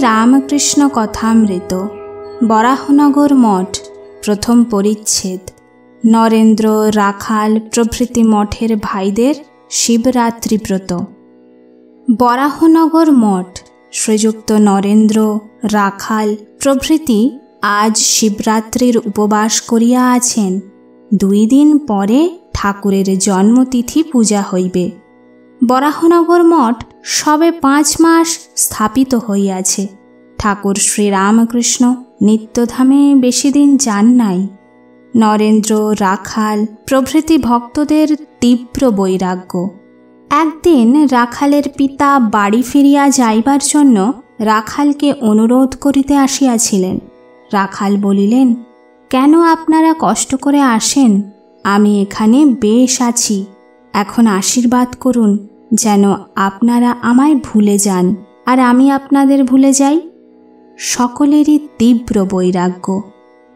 রামকৃষ্ণ কথামৃত। বরাহনগর মঠ, প্রথম পরিচ্ছেদ। নরেন্দ্র, রাখাল প্রভৃতি মঠের ভাইদের শিবরাত্রি ব্রত। বরাহনগর মঠ, শ্রীযুক্ত নরেন্দ্র, রাখাল প্রভৃতি আজ শিবরাত্রির উপবাস করিয়া আছেন। দুই দিন পরে ঠাকুরের জন্মতিথি পূজা হইবে। বরাহনগর মঠ সবে পাঁচ মাস স্থাপিত হইয়াছে। ঠাকুর শ্রীরামকৃষ্ণ নিত্যধামে বেশি দিন যান নাই। নরেন্দ্র, রাখাল প্রভৃতি ভক্তদের তীব্র বৈরাগ্য। একদিন রাখালের পিতা বাড়ি ফিরিয়া যাইবার জন্য রাখালকে অনুরোধ করিতে আসিয়াছিলেন। রাখাল বলিলেন, কেন আপনারা কষ্ট করে আসেন? আমি এখানে বেশ আছি। এখন আশীর্বাদ করুন। যেন আপনারা আমায় ভুলে যান আর আমি আপনাদের ভুলে যাই। সকলেরই তীব্র বৈরাগ্য।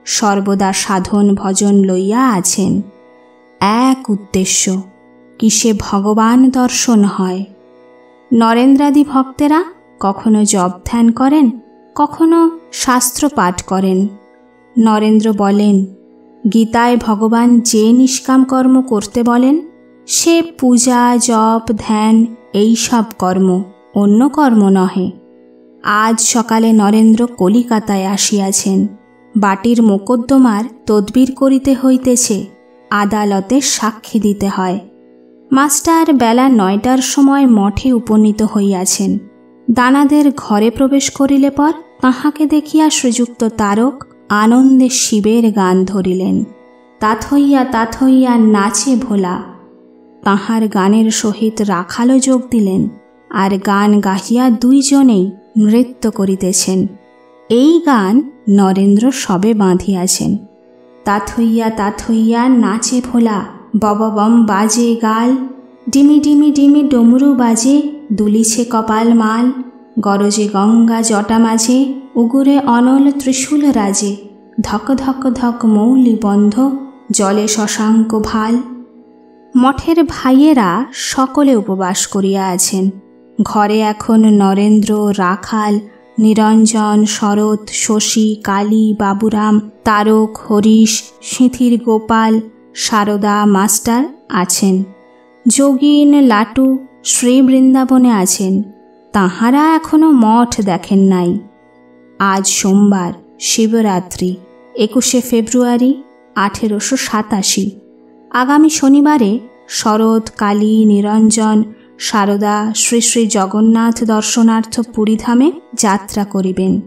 সর্বদা সাধন ভজন লইয়া আছেন। এক উদ্দেশ্য, কিসে ভগবান দর্শন হয়। নরেন্দ্রাদি ভক্তেরা কখনো জপ ধ্যান করেন, কখনো শাস্ত্র পাঠ করেন। নরেন্দ্র বলেন, গীতায় ভগবান যে নিষ্কাম কর্ম করতে বলেন সে পূজা, জপ, ধ্যান, এই সব কর্ম, অন্য কর্ম নহে। আজ সকালে নরেন্দ্র কলিকাতায় আসিয়াছেন। বাটির মোকদ্দমার তদবির করিতে হইতেছে, আদালতে সাক্ষী দিতে হয়। মাস্টার বেলা নয়টার সময় মঠে উপনীত হইয়াছেন। দানাদের ঘরে প্রবেশ করিলে পর তাহাকে দেখিয়া শ্রীযুক্ত তারক আনন্দে শিবের গান ধরিলেন। তাত হইয়া তাত হইয়া নাচে ভোলা। তাহার গানের সহিত রাখালো যোগ দিলেন, আর গান গাহিয়া দুইজনেই নৃত্য করিতেছেন। এই গান নরেন্দ্র সবে বাঁধিয়াছেন। তাত হইয়া তাত হইয়া নাচে ভোলা বববম বাজে গাল, ডিমি ডিমি ডিমি ডমরু বাজে, দুলিছে কপাল মাল, গরজে গঙ্গা জটা মাঝে, উগুরে অনল ত্রিশূল রাজে, ধক ধক ধক মৌলি বন্ধ, জলে শশাঙ্ক ভালো। মঠের ভাইয়েরা সকলে উপবাস করিয়া আছেন। ঘরে এখন নরেন্দ্র, রাখাল, নিরঞ্জন, শরৎ, শশী, কালী, বাবুরাম, তারক, হরিশ, সিঁথির গোপাল, সারদা, মাস্টার আছেন। যোগীন, লাটু শ্রী বৃন্দাবনে আছেন। তাহারা এখনও মঠ দেখেন নাই। আজ সোমবার, শিবরাত্রি, একুশে ফেব্রুয়ারি, আঠেরোশো সাতাশি। আগামী শনিবারে শরৎ, কালী, নিরঞ্জন, সারদা, শ্রী শ্রী জগন্নাথ দর্শনার্থ পুরীধামে যাত্রা করিবেন।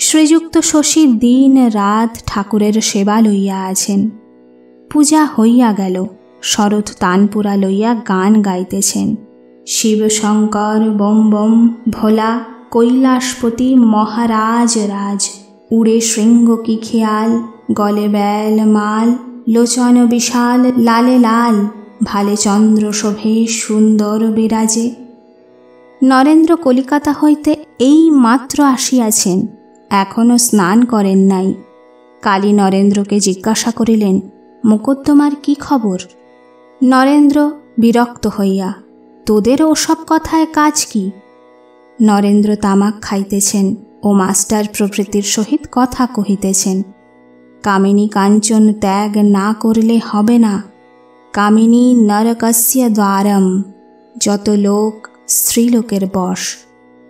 শ্রীযুক্ত শশী দিন রাত ঠাকুরের সেবা লইয়া আছেন। পূজা হইয়া গেল, শরৎ তানপুরা লইয়া গান গাইতেছেন। শিব শঙ্কর, বম বম, ভোলা, কৈলাসপতি, মহারাজ, রাজ, উড়ে শৃঙ্গ কি খেয়াল গলে বেল মাল লোচন বিশাল, লালে লাল, ভালে চন্দ্র শোভে সুন্দর বিরাজে। নরেন্দ্র কলিকাতা হইতে এই মাত্র আসিয়াছেন এখনও স্নান করেন নাই। কালী নরেন্দ্রকে জিজ্ঞাসা করিলেন মুকদ্দমার কি খবর? নরেন্দ্র বিরক্ত হইয়া তোদের ওসব কথায় কাজ কি? নরেন্দ্র তামাক খাইতেছেন ও মাস্টার প্রভৃতির সহিত কথা কহিতেছেন কামিনী কাঞ্চন ত্যাগ না করলে হবে না। কামিনী নরকস্য দ্বারম, যত লোক স্ত্রীলোকের বশ।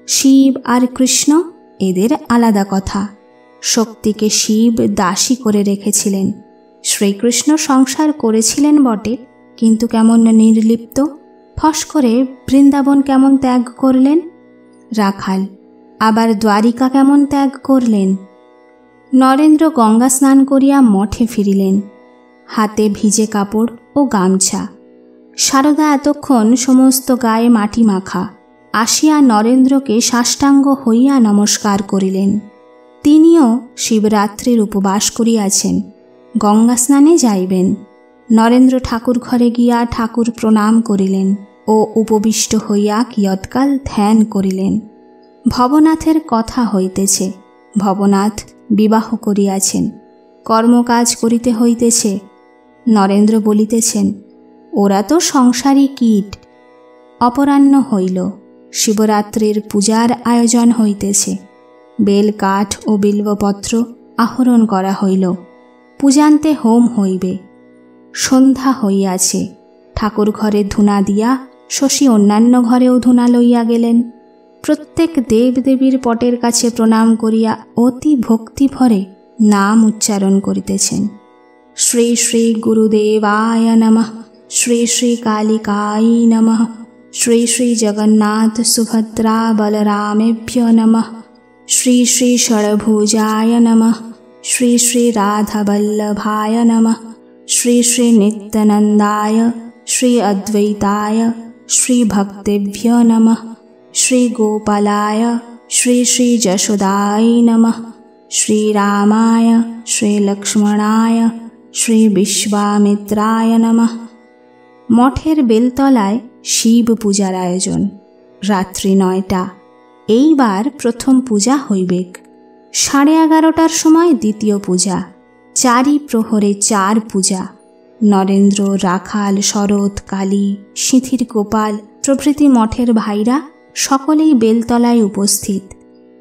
শিব আর কৃষ্ণ এদের আলাদা কথা। শক্তিকে শিব দাসী করে রেখেছিলেন। শ্রীকৃষ্ণ সংসার করেছিলেন বটে, কিন্তু কেমন নির্লিপ্ত? ফস করে বৃন্দাবন কেমন ত্যাগ করলেন? রাখাল, আবার দ্বারিকা কেমন ত্যাগ করলেন? নরেন্দ্র গঙ্গা স্নান করিয়া মঠে ফিরিলেন। হাতে ভিজে কাপড় ও গামছা। সারদা এতক্ষণ সমস্ত গায়ে মাটি মাখা। আসিয়া নরেন্দ্রকে সাষ্টাঙ্গ হইয়া নমস্কার করিলেন। তিনিও শিবরাত্রির উপবাস করিয়াছেন। গঙ্গা স্নানে যাইবেন। নরেন্দ্র ঠাকুর ঘরে গিয়া ঠাকুর প্রণাম করিলেন ও উপবিষ্ট হইয়া কিয়ৎকাল ধ্যান করিলেন। ভবনাথের কথা হইতেছে, ভবনাথ বিবাহ করিয়াছেন। কর্মকাজ করিতে হইতেছে। নরেন্দ্র বলিতেছেন, ওরা তো সংসারী কীট। অপরাহ্ন হইল। শিবরাত্রির পূজার আয়োজন হইতেছে। বেল কাঠ ও বিল্বপত্র আহরণ করা হইল। পূজান্তে হোম হইবে। সন্ধ্যা হইয়াছে। ঠাকুর ঘরে ধুনা দিয়া শশী অন্যান্য ঘরেও ধুনা লইয়া গেলেন। প্রত্যেক দেবদেবীর পটের কাছে প্রণাম করিয়া অতি ভক্তি ভরে নাম উচ্চারণ করিতেছেন। শ্রী শ্রী গুরুদেবায় নমঃ। শ্রী শ্রী কালিকায় নমঃ। শ্রী শ্রী জগন্নাথ সুভদ্রা বলরামেভ্য নমঃ। শ্রী শ্রী ষড়ভুজায় নমঃ। শ্রী শ্রী রাধাবল্লভায় নমঃ। শ্রী শ্রী নিত্যানন্দায়। শ্রী অদ্বৈতায়। শ্রী ভক্তেভ্য নমঃ। শ্রী গোপালায় শ্রী শ্রী যশোদায় নমঃ শ্রীরামায় শ্রীলক্ষ্মণায় শ্রী বিশ্বামিত্রায় নমঃ মঠের বেলতলায় শিব পূজার আয়োজন। রাত্রি নয়টা। এইবার প্রথম পূজা হইবেক সাড়ে এগারোটার সময় দ্বিতীয় পূজা। চারি প্রহরে চার পূজা। নরেন্দ্র, রাখাল, শরৎ, কালী, সিঁথির গোপাল প্রভৃতি মঠের ভাইরা সকলেই বেলতলায় উপস্থিত।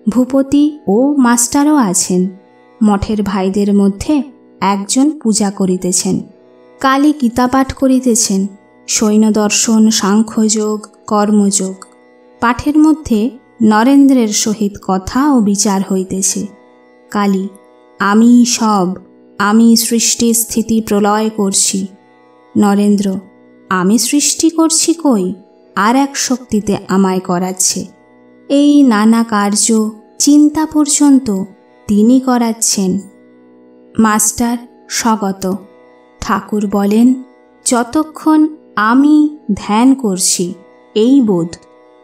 ভূপতি ও মাস্টারও আছেন। মঠের ভাইদের মধ্যে একজন পূজা করিতেছেন। কালী গীতাপাঠ করিতেছেন। সৈন্যদর্শন, সাংখ্যযোগ, কর্মযোগ। পাঠের মধ্যে নরেন্দ্রের সহিত কথা ও বিচার হইতেছে। কালী, আমি সব, আমি সৃষ্টি স্থিতি প্রলয় করছি। নরেন্দ্র, আমি সৃষ্টি করছি কই? আর এক শক্তিতে আমায় করাচ্ছে। এই নানা কার্য, চিন্তা পর্যন্ত তিনি করাচ্ছেন। মাস্টার স্বগত। ঠাকুর বলেন, যতক্ষণ আমি ধ্যান করছি, এই বোধ,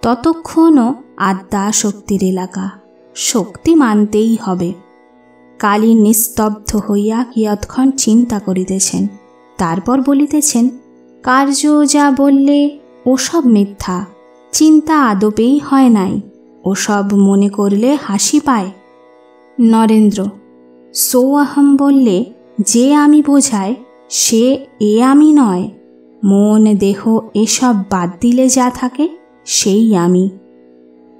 ততক্ষণও আদ্যা শক্তির এলাকা, শক্তি মানতেই হবে। কালী নিস্তব্ধ হইয়া কিয়ৎক্ষণ চিন্তা করিতেছেন। তারপর বলিতেছেন, কার্য যা বললে ওসব মিথ্যা, চিন্তা আদপেই হয় নাই, ওসব মনে করলে হাসি পায়। নরেন্দ্র সৌআহম বললে যে আমি বোঝায় সে এ আমি নয়। মন, দেহ এসব বাদ দিলে যা থাকে, সেই আমি।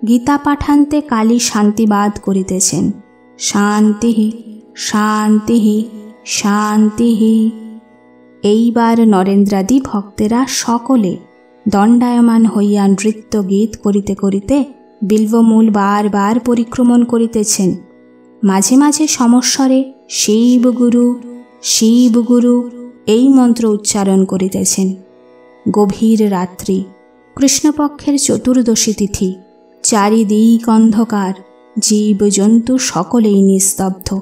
গীতা পাঠান্তে কালী শান্তিবাদ করিতেছেন। শান্তি শান্তি শান্তি এইবার নরেন্দ্রাদি ভক্তেরা সকলে দণ্ডায়মান হইয়া নৃত্য গীত করিতে করিতে বিল্বমূল বারবার পরিক্রমণ করিতেছেন। মাঝে মাঝে সমস্বরে শিবগুরু শিবগুরু এই মন্ত্র উচ্চারণ করিতেছেন। গভীর রাত্রি, কৃষ্ণপক্ষের চতুর্দশী তিথি, চারিদিক অন্ধকার, জীবজন্তু সকলেই নিস্তব্ধ।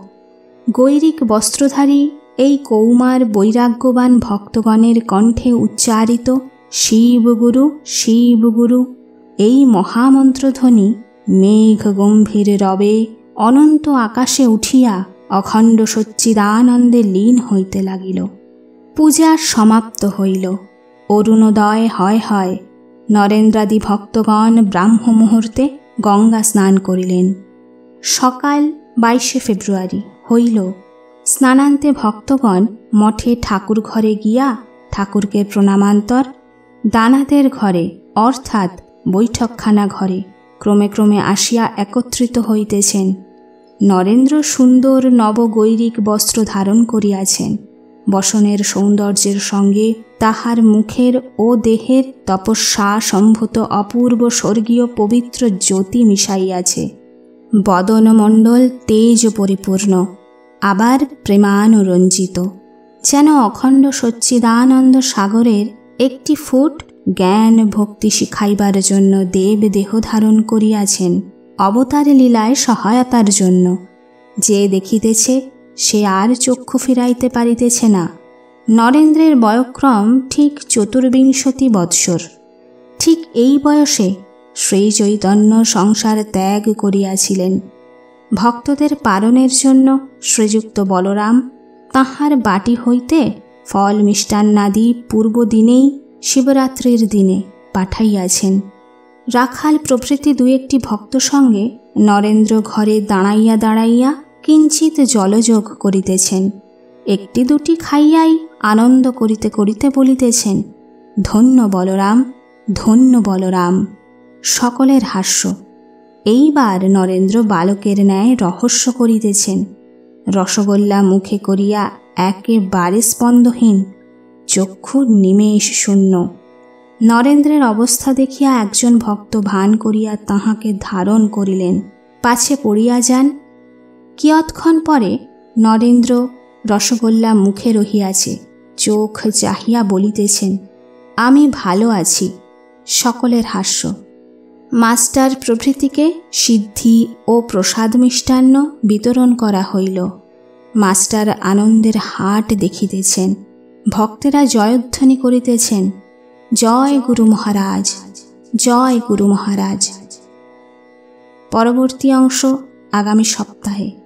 গৈরিক বস্ত্রধারী এই কৌমার বৈরাগ্যবান ভক্তগণের কণ্ঠে উচ্চারিত শিবগুরু শিবগুরু, এই মহামন্ত্রধ্বনি মেঘ গম্ভীর রবে অনন্ত আকাশে উঠিয়া অখণ্ড সচ্চিদানন্দে লীন হইতে লাগিল। পূজা সমাপ্ত হইল। অরুণোদয় হয় হয় নরেন্দ্রাদি ভক্তগণ ব্রাহ্ম মুহূর্তে গঙ্গা স্নান করিলেন। সকাল বাইশে ফেব্রুয়ারি হইল। স্নানান্তে ভক্তগণ মঠে ঠাকুর ঘরে গিয়া ঠাকুরকে প্রণামান্তর দানাদের ঘরে, অর্থাৎ বৈঠকখানা ঘরে, ক্রমে ক্রমে আসিয়া একত্রিত হইতেছেন। নরেন্দ্র সুন্দর নবগৈরিক বস্ত্র ধারণ করিয়াছেন। বসনের সৌন্দর্যের সঙ্গে তাহার মুখের ও দেহের তপস্যা সম্ভূত অপূর্ব স্বর্গীয় পবিত্র জ্যোতি মিশাইয়াছে। বদনমণ্ডল তেজ পরিপূর্ণ, আবার প্রেমানুরঞ্জিত। যেন অখণ্ড সচ্চিদানন্দ সাগরের একটি ফুট জ্ঞান ভক্তি শিখাইবার জন্য দেব দেহ ধারণ করিয়াছেন। অবতার লীলায় সহায়তার জন্য। যে দেখিতেছে, সে আর চক্ষু ফিরাইতে পারিতেছে না। নরেন্দ্রের বয়ক্রম ঠিক চতুর্বিংশতি বৎসর। ঠিক এই বয়সে শ্রী চৈতন্য সংসার ত্যাগ করিয়াছিলেন। ভক্তদের পালনের জন্য শ্রীযুক্ত বলরাম তাহার বাটি হইতে ফল মিষ্টান্নাদি পূর্ব দিনেই শিবরাত্রির দিনে পাঠাইয়াছেন। রাখাল প্রভৃতি দু একটি ভক্ত সঙ্গে নরেন্দ্র ঘরে দাঁড়াইয়া দাঁড়াইয়া কিঞ্চিত জলযোগ করিতেছেন। একটি দুটি খাইয়াই আনন্দ করিতে করিতে বলিতেছেন, ধন্য বলরাম ধন্য বলরাম, সকলের হাস্য। এইবার নরেন্দ্র বালকের ন্যায় রহস্য করিতেছেন। রসগোল্লা মুখে করিয়া একেবারে স্পন্দহীন। চক্ষু নিমেষ শূন্য। নরেন্দ্রের অবস্থা দেখিয়া একজন ভক্ত ভান করিয়া তাহাকে ধারণ করিলেন। পাছে পড়িয়া যান। কিয়ৎক্ষণ পরে নরেন্দ্র রসগোল্লা মুখে রহিয়াছে, চোখ চাহিয়া বলিতেছেন, আমি ভালো আছি, সকলের হাস্য। মাস্টার প্রভৃতিকে সিদ্ধি ও প্রসাদ মিষ্টান্ন বিতরণ করা হইল। মাস্টার আনন্দের হাট দেখিতেছেন, ভক্তেরা জয়ধ্বনি করিতেছেন, জয় গুরু মহারাজ, জয় গুরু মহারাজ। পরবর্তী অংশ আগামী সপ্তাহে।